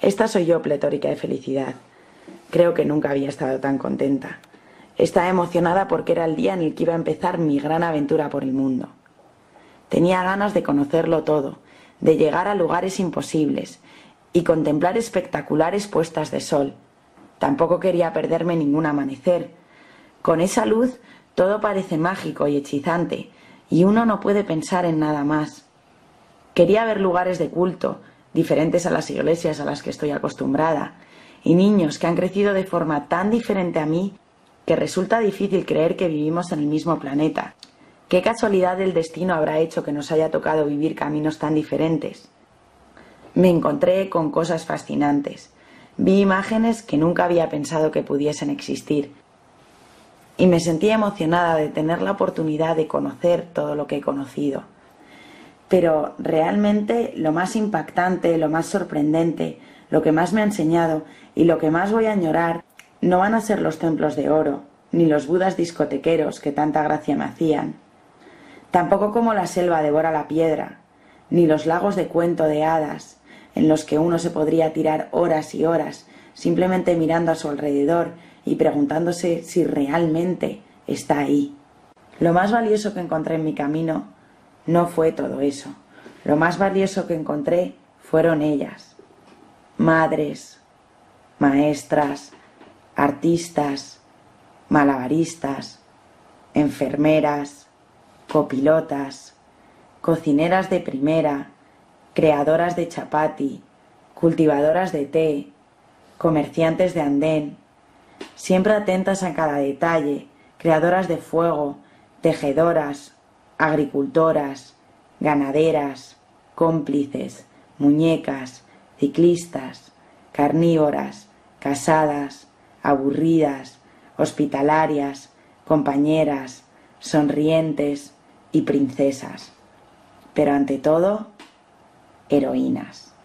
Esta soy yo pletórica de felicidad. Creo que nunca había estado tan contenta. Estaba emocionada porque era el día en el que iba a empezar mi gran aventura por el mundo. Tenía ganas de conocerlo todo, de llegar a lugares imposibles y contemplar espectaculares puestas de sol. Tampoco quería perderme ningún amanecer. Con esa luz todo parece mágico y hechizante, y uno no puede pensar en nada más. Quería ver lugares de culto, diferentes a las iglesias a las que estoy acostumbrada, y niños que han crecido de forma tan diferente a mí que resulta difícil creer que vivimos en el mismo planeta. ¿Qué casualidad del destino habrá hecho que nos haya tocado vivir caminos tan diferentes? Me encontré con cosas fascinantes. Vi imágenes que nunca había pensado que pudiesen existir. Y me sentí emocionada de tener la oportunidad de conocer todo lo que he conocido. Pero realmente lo más impactante, lo más sorprendente, lo que más me ha enseñado y lo que más voy a añorar no van a ser los templos de oro, ni los budas discotequeros que tanta gracia me hacían. Tampoco como la selva devora la piedra, ni los lagos de cuento de hadas, en los que uno se podría tirar horas y horas simplemente mirando a su alrededor y preguntándose si realmente está ahí. Lo más valioso que encontré en mi camino no fue todo eso. Lo más valioso que encontré fueron ellas. Madres, maestras, artistas, malabaristas, enfermeras, copilotas, cocineras de primera, creadoras de chapati, cultivadoras de té, comerciantes de andén, siempre atentas a cada detalle, creadoras de fuego, tejedoras, agricultoras, ganaderas, cómplices, muñecas, ciclistas, carnívoras, casadas, aburridas, hospitalarias, compañeras, sonrientes y princesas, pero ante todo, heroínas.